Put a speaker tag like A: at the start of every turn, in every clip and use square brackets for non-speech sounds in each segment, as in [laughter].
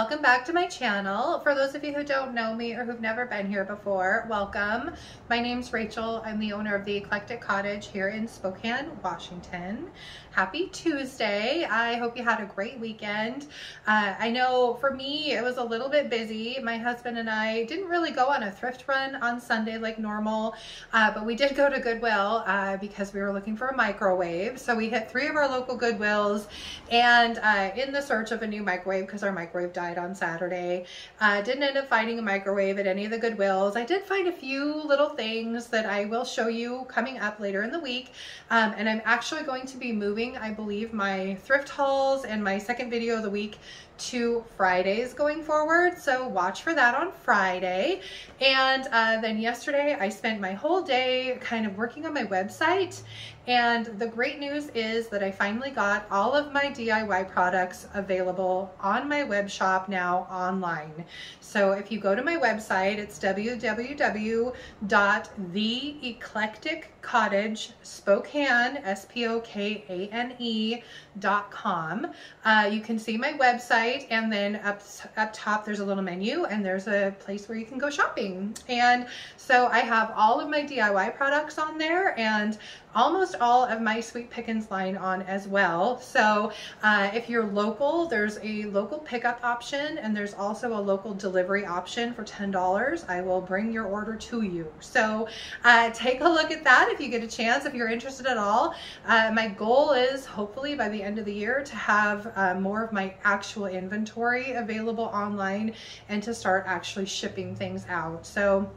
A: welcome back to my channel. For those of you who don't know me or who've never been here before, welcome. My name's Rachel. I'm the owner of the Eclectic Cottage here in Spokane, Washington. Happy Tuesday. I hope you had a great weekend. Uh, I know for me, it was a little bit busy. My husband and I didn't really go on a thrift run on Sunday like normal, uh, but we did go to Goodwill uh, because we were looking for a microwave. So we hit three of our local Goodwills and uh, in the search of a new microwave because our microwave died on Saturday. Uh, didn't end up finding a microwave at any of the Goodwills. I did find a few little things that I will show you coming up later in the week. Um, and I'm actually going to be moving I believe, my thrift hauls and my second video of the week to Fridays going forward. So watch for that on Friday. And uh, then yesterday I spent my whole day kind of working on my website. And the great news is that I finally got all of my DIY products available on my web shop now online. So if you go to my website, it's www.theeclecticcottage Spokane, S-P-O-K-A-N-E dot com. Uh, you can see my website and then up, up top there's a little menu and there's a place where you can go shopping. And so I have all of my DIY products on there and almost all of my Sweet Pickins line on as well. So uh, if you're local, there's a local pickup option and there's also a local delivery option for $10. I will bring your order to you. So uh, take a look at that if you get a chance, if you're interested at all. Uh, my goal is hopefully by the end of the year to have uh, more of my actual inventory available online and to start actually shipping things out. So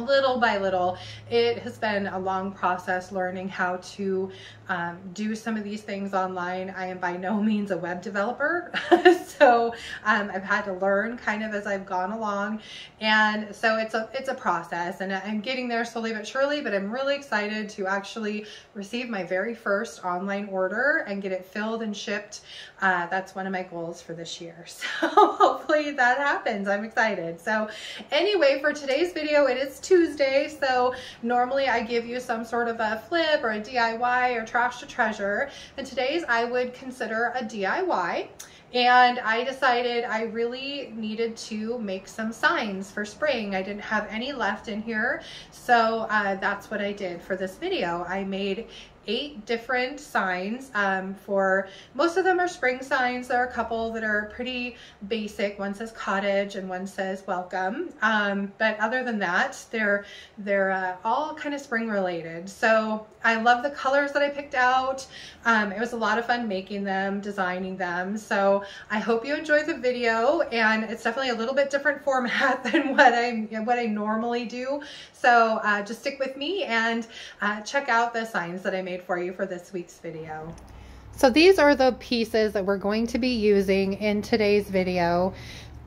A: little by little, it has been a long process learning how to um, do some of these things online. I am by no means a web developer, [laughs] so um, I've had to learn kind of as I've gone along, and so it's a it's a process, and I'm getting there slowly but surely. But I'm really excited to actually receive my very first online order and get it filled and shipped. Uh, that's one of my goals for this year. [laughs] So hopefully that happens. I'm excited. So anyway, for today's video, it is Tuesday, so normally I give you some sort of a flip or a DIY or trash to treasure, and today's I would consider a DIY. And I decided I really needed to make some signs for spring. I didn't have any left in here, so uh, that's what I did for this video. I made eight different signs um, for most of them are spring signs. There are a couple that are pretty basic. One says cottage and one says welcome. Um, but other than that they're they're uh, all kind of spring related. So I love the colors that I picked out. Um, it was a lot of fun making them designing them. So I hope you enjoy the video and it's definitely a little bit different format [laughs] than what I what I normally do. So uh, just stick with me and uh, check out the signs that I made made for you for this week's video. So these are the pieces that we're going to be using in today's video.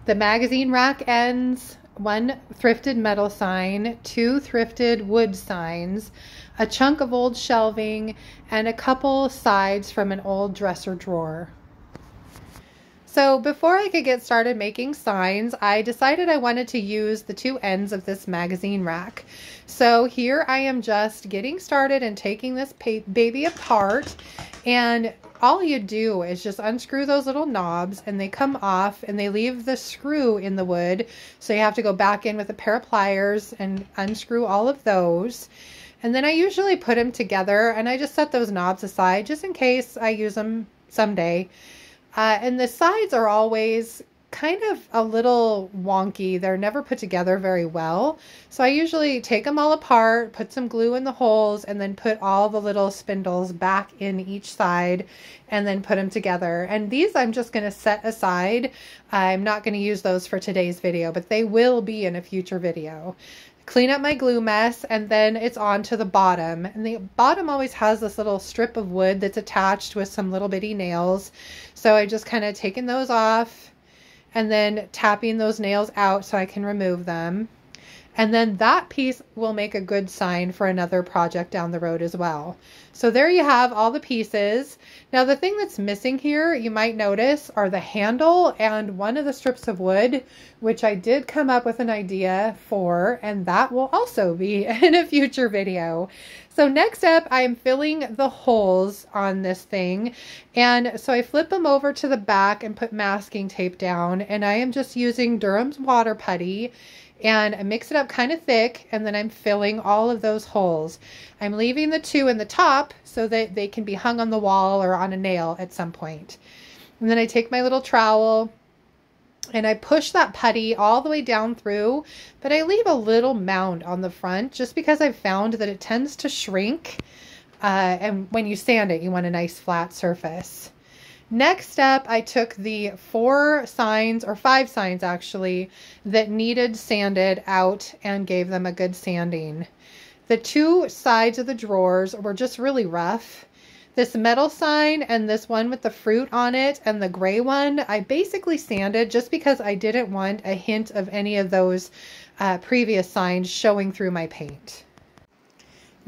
A: The magazine rack ends, one thrifted metal sign, two thrifted wood signs, a chunk of old shelving, and a couple sides from an old dresser drawer. So before I could get started making signs, I decided I wanted to use the two ends of this magazine rack. So here I am just getting started and taking this baby apart and all you do is just unscrew those little knobs and they come off and they leave the screw in the wood. So you have to go back in with a pair of pliers and unscrew all of those. And then I usually put them together and I just set those knobs aside just in case I use them someday. Uh, and the sides are always kind of a little wonky. They're never put together very well. So I usually take them all apart, put some glue in the holes, and then put all the little spindles back in each side and then put them together. And these I'm just going to set aside. I'm not going to use those for today's video, but they will be in a future video clean up my glue mess, and then it's on to the bottom. And the bottom always has this little strip of wood that's attached with some little bitty nails. So I just kind of taken those off and then tapping those nails out so I can remove them. And then that piece will make a good sign for another project down the road as well. So there you have all the pieces. Now the thing that's missing here, you might notice, are the handle and one of the strips of wood, which I did come up with an idea for, and that will also be [laughs] in a future video. So next up, I am filling the holes on this thing. And so I flip them over to the back and put masking tape down, and I am just using Durham's water putty and I mix it up kind of thick and then I'm filling all of those holes. I'm leaving the two in the top so that they can be hung on the wall or on a nail at some point. And then I take my little trowel and I push that putty all the way down through, but I leave a little mound on the front just because I've found that it tends to shrink. Uh, and when you sand it, you want a nice flat surface. Next up, I took the four signs, or five signs actually, that needed sanded out and gave them a good sanding. The two sides of the drawers were just really rough. This metal sign and this one with the fruit on it and the gray one, I basically sanded just because I didn't want a hint of any of those uh, previous signs showing through my paint.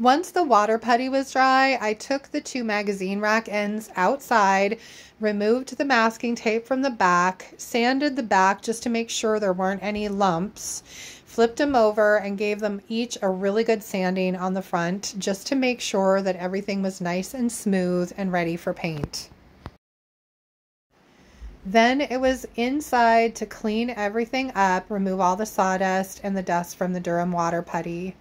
A: Once the water putty was dry, I took the two magazine rack ends outside, removed the masking tape from the back, sanded the back just to make sure there weren't any lumps, flipped them over and gave them each a really good sanding on the front just to make sure that everything was nice and smooth and ready for paint. Then it was inside to clean everything up, remove all the sawdust and the dust from the Durham water putty.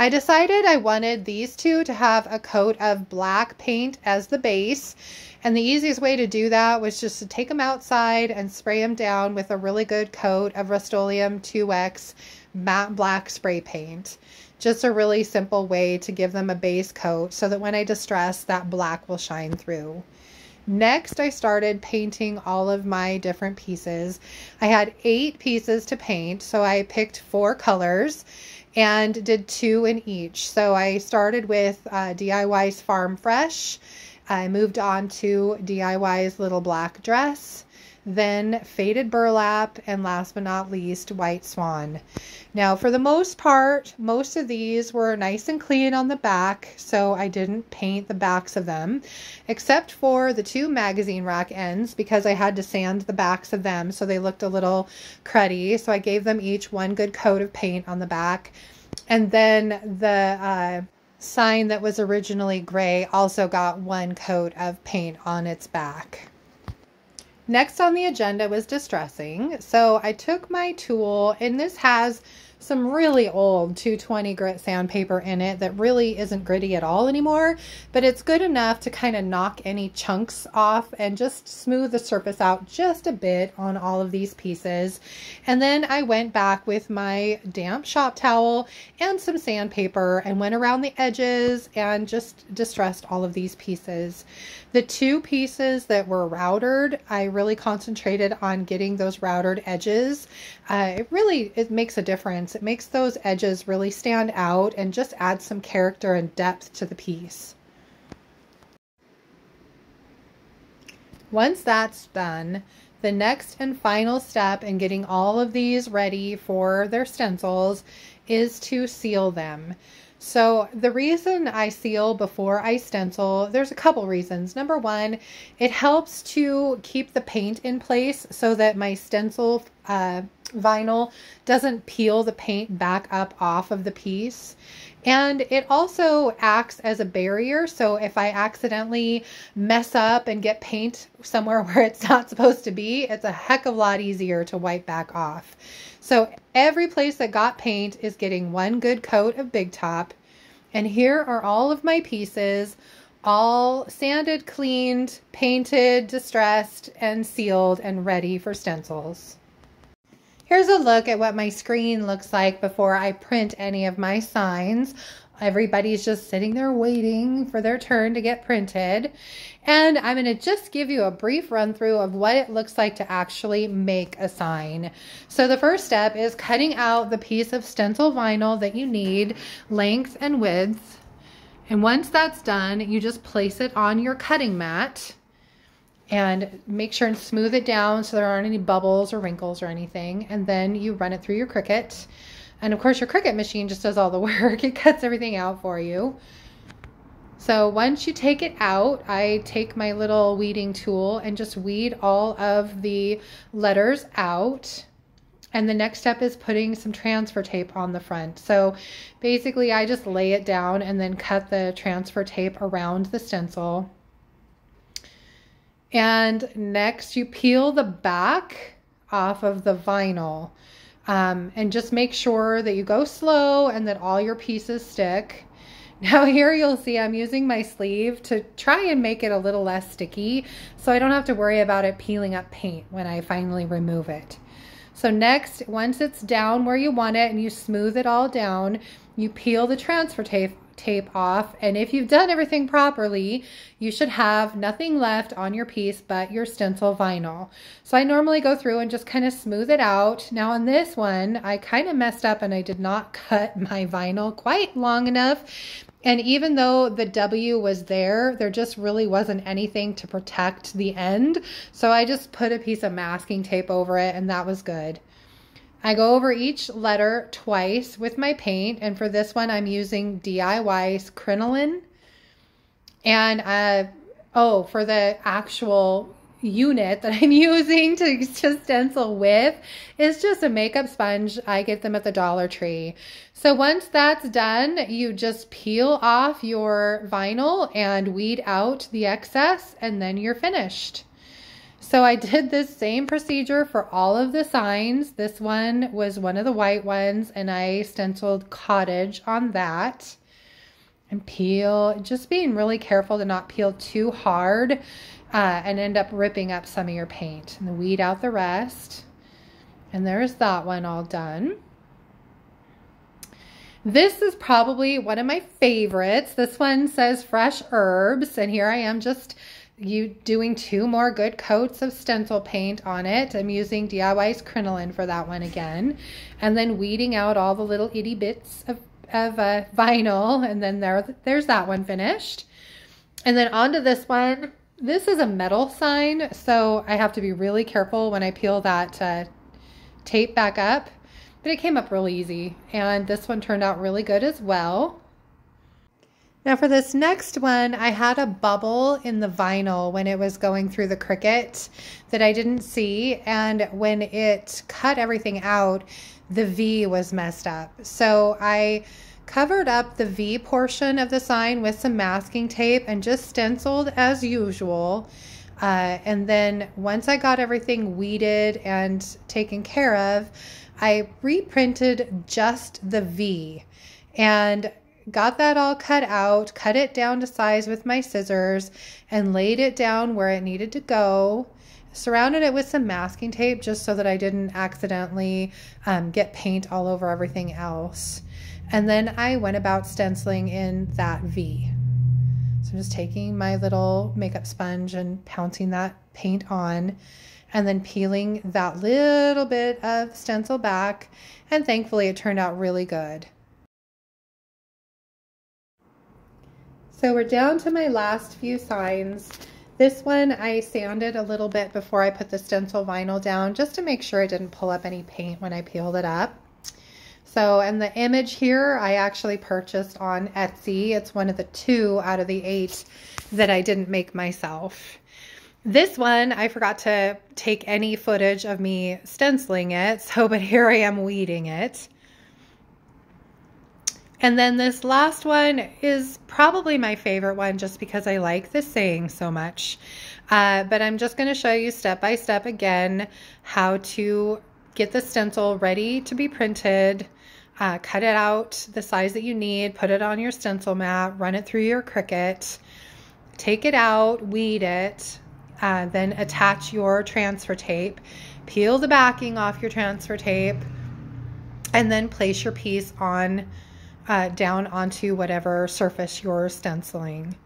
A: I decided I wanted these two to have a coat of black paint as the base. And the easiest way to do that was just to take them outside and spray them down with a really good coat of Rust-Oleum 2X matte black spray paint. Just a really simple way to give them a base coat so that when I distress, that black will shine through. Next, I started painting all of my different pieces. I had eight pieces to paint, so I picked four colors and did two in each. So I started with uh, DIY's Farm Fresh. I moved on to DIY's Little Black Dress then faded burlap, and last but not least, white swan. Now, for the most part, most of these were nice and clean on the back, so I didn't paint the backs of them, except for the two magazine rack ends because I had to sand the backs of them so they looked a little cruddy. So I gave them each one good coat of paint on the back. And then the uh, sign that was originally gray also got one coat of paint on its back. Next on the agenda was distressing. So I took my tool, and this has some really old 220 grit sandpaper in it that really isn't gritty at all anymore, but it's good enough to kind of knock any chunks off and just smooth the surface out just a bit on all of these pieces. And then I went back with my damp shop towel and some sandpaper and went around the edges and just distressed all of these pieces. The two pieces that were routered, I really concentrated on getting those routered edges. Uh, it really, it makes a difference. It makes those edges really stand out and just add some character and depth to the piece. Once that's done, the next and final step in getting all of these ready for their stencils is to seal them. So the reason I seal before I stencil, there's a couple reasons. Number one, it helps to keep the paint in place so that my stencil uh, vinyl doesn't peel the paint back up off of the piece. And it also acts as a barrier. So if I accidentally mess up and get paint somewhere [laughs] where it's not supposed to be, it's a heck of a lot easier to wipe back off. So every place that got paint is getting one good coat of Big Top. And here are all of my pieces, all sanded, cleaned, painted, distressed, and sealed and ready for stencils. Here's a look at what my screen looks like before I print any of my signs. Everybody's just sitting there waiting for their turn to get printed. And I'm going to just give you a brief run through of what it looks like to actually make a sign. So the first step is cutting out the piece of stencil vinyl that you need, length and width. And once that's done, you just place it on your cutting mat and make sure and smooth it down so there aren't any bubbles or wrinkles or anything. And then you run it through your Cricut. And of course, your Cricut machine just does all the [laughs] work. It cuts everything out for you. So once you take it out, I take my little weeding tool and just weed all of the letters out. And the next step is putting some transfer tape on the front. So basically I just lay it down and then cut the transfer tape around the stencil. And next you peel the back off of the vinyl. Um, and just make sure that you go slow and that all your pieces stick. [laughs] Now here you'll see I'm using my sleeve to try and make it a little less sticky so I don't have to worry about it peeling up paint when I finally remove it. So next, once it's down where you want it and you smooth it all down, you peel the transfer tape tape off. And if you've done everything properly, you should have nothing left on your piece but your stencil vinyl. So I normally go through and just kind of smooth it out. Now on this one, I kind of messed up and I did not [laughs] cut my vinyl quite long enough. And even though the W was there, there just really wasn't anything to protect the end. So I just put a piece of masking tape over it and that was good. I go over each letter twice with my paint. And for this one, I'm using DIY's crinoline. And, uh, oh, for the actual unit that [laughs] I'm using to, to stencil with is just a makeup sponge. I get them at the Dollar Tree. So once that's done, you just peel off your vinyl and weed out the excess and then you're finished. So I did this same procedure for all of the signs. This one was one of the white ones and I stenciled cottage on that. And peel, just being really careful to not peel too hard uh, and end up ripping up some of your paint. And weed out the rest. And there's that one all done. This is probably one of my favorites. This one says fresh herbs. And here I am just you doing two more good coats of stencil paint on it. I'm using DIY's crinoline for that one again. And then weeding out all the little itty bits of, of uh, vinyl. And then there, there's that one finished. And then onto this one. This is a metal sign, so I have to be really careful when I peel that uh, tape back up. But it came up really easy. And this one turned out really good as well. Now for this next one, I had a bubble in the vinyl when it was going through the Cricut that I didn't see. And when it cut everything out, the V was messed up. So I covered up the V portion of the sign with some masking tape and just stenciled as usual. Uh, and then once I got everything weeded and taken care of, I reprinted just the V. And got that all cut out, cut it down to size with my scissors, and laid it down where it needed to go. Surrounded it with some masking tape just so that I didn't accidentally um, get paint all over everything else. And then I went about stenciling in that V. So I'm just taking my little makeup sponge and pouncing that paint on and then peeling that little bit of stencil back. And thankfully it turned out really good. So we're down to my last few signs. This one I sanded a little bit before I put the stencil vinyl down just to make sure I didn't pull up any paint when I peeled it up. So, and the image here I actually purchased on Etsy. It's one of the two out of the eight that I didn't make myself. This one, I forgot to take any footage of me stenciling it, [laughs] so, but here I am weeding it. And then this last one is probably my favorite one just because I like the saying so much. Uh, but I'm just going to show you step by step again how to get the stencil ready to be printed. Uh, cut it out the size that you need, put it on your stencil mat, run it through your Cricut, take it out, weed it, uh, then attach your transfer tape, peel the backing off your transfer tape, and then place your piece on uh, down onto whatever surface you're stenciling.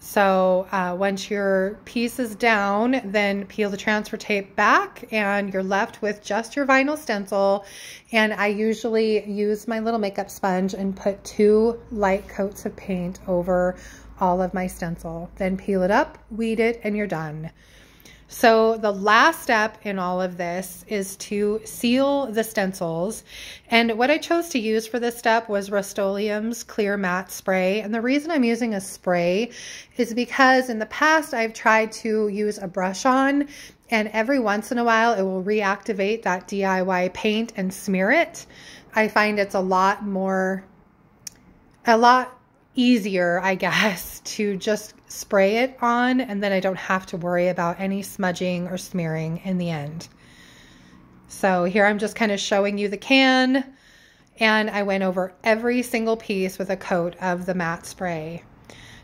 A: So uh, once your piece is down, then peel the transfer tape back and you're left with just your vinyl stencil. And I usually use my little makeup sponge and put two light coats of paint over all of my stencil. Then peel it up, weed it, and you're done. So the last step in all of this is to seal the stencils. And what I chose to use for this step was Rust-Oleum's Clear Matte Spray. And the reason I'm using a spray is because in the past I've tried to use a brush on and every once in a while it will reactivate that DIY paint and smear it. I find it's a lot more, a lot easier, I guess, [laughs] to just spray it on and then I don't have to worry about any smudging or smearing in the end. So here I'm just kind of showing you the can and I went over every single piece with a coat of the matte spray.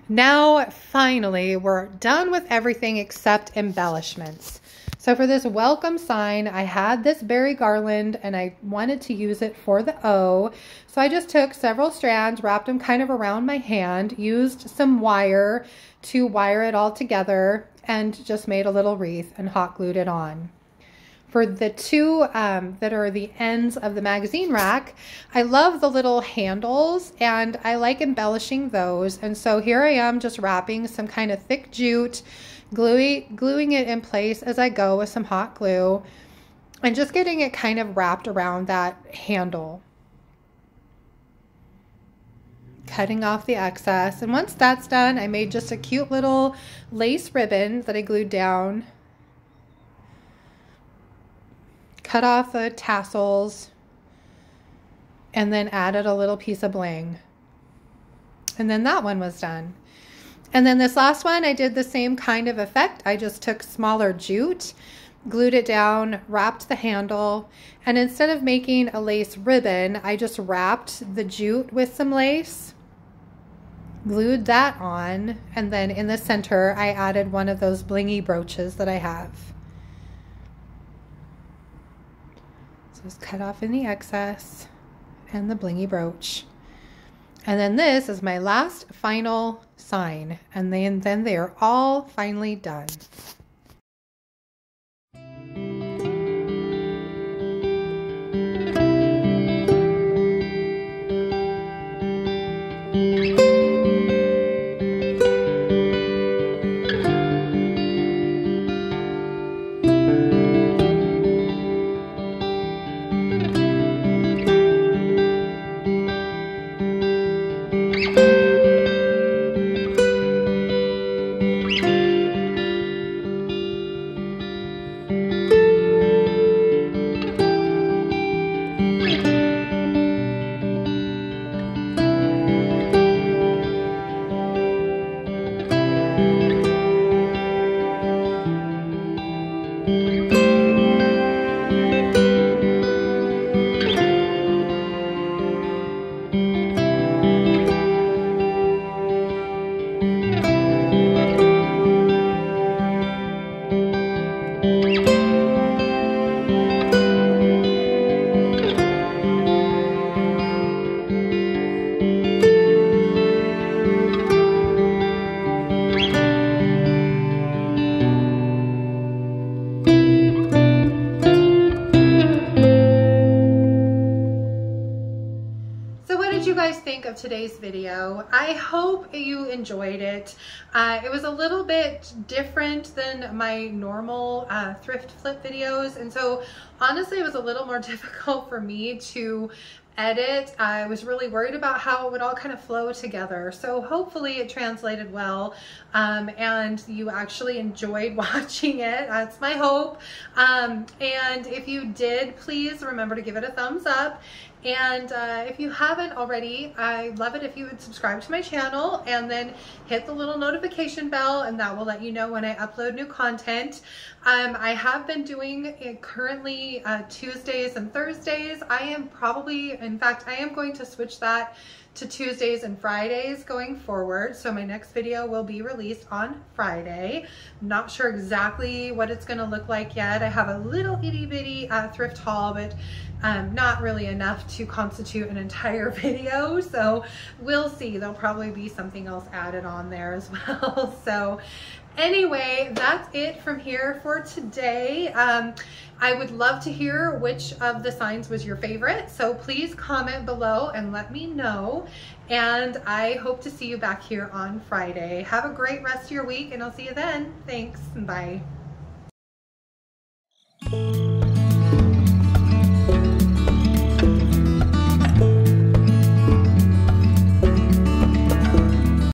A: Now, finally, we're done with everything except embellishments. So for this welcome sign, I had this berry garland and I wanted to use it for the O. So I just took several strands, wrapped them kind of around my hand, used some wire to wire it all together and just made a little wreath and hot glued it on. For the two um, that are the ends of the magazine rack, I love the little handles and I like embellishing those. And so here I am just wrapping some kind of thick jute gluing, gluing it in place as I go with some hot glue and just getting it kind of wrapped around that handle. Cutting off the excess. And once that's done, I made just a cute little lace ribbon that I glued down. Cut off the tassels and then added a little piece of bling. And then that one was done. And then this last one, I did the same kind of effect. I just took smaller jute, glued it down, wrapped the handle, and instead of making a lace ribbon, I just wrapped the jute with some lace, glued that on, and then in the center, I added one of those blingy brooches that I have. So just cut off any excess and the blingy brooch. And then this is my last final sign. And then, then they are all finally done. Today's video. I hope you enjoyed it. Uh, it was a little bit different than my normal uh, thrift flip videos. And so honestly, it was a little more [laughs] difficult for me to edit. I was really worried about how it would all kind of flow together. So hopefully it translated well um, and you actually enjoyed [laughs] watching it. That's my hope. Um, and if you did, please remember to give it a thumbs up. And uh, if you haven't already, I love it if you would subscribe to my channel and then hit the little notification bell and that will let you know when I upload new content. Um, I have been doing it currently uh, Tuesdays and Thursdays. I am probably, in fact, I am going to switch that to Tuesdays and Fridays going forward. So my next video will be released on Friday. Not sure exactly what it's gonna look like yet. I have a little itty bitty uh, thrift haul, but um, not really enough to constitute an entire [laughs] video. So we'll see. There'll probably be something else added on there as [laughs] well. so anyway, that's it from here for today. Um, I would love to hear which of the signs was your favorite. So please comment below and let me know. And I hope to see you back here on Friday. Have a great rest of your week and I'll see you then. Thanks. Bye. Bye.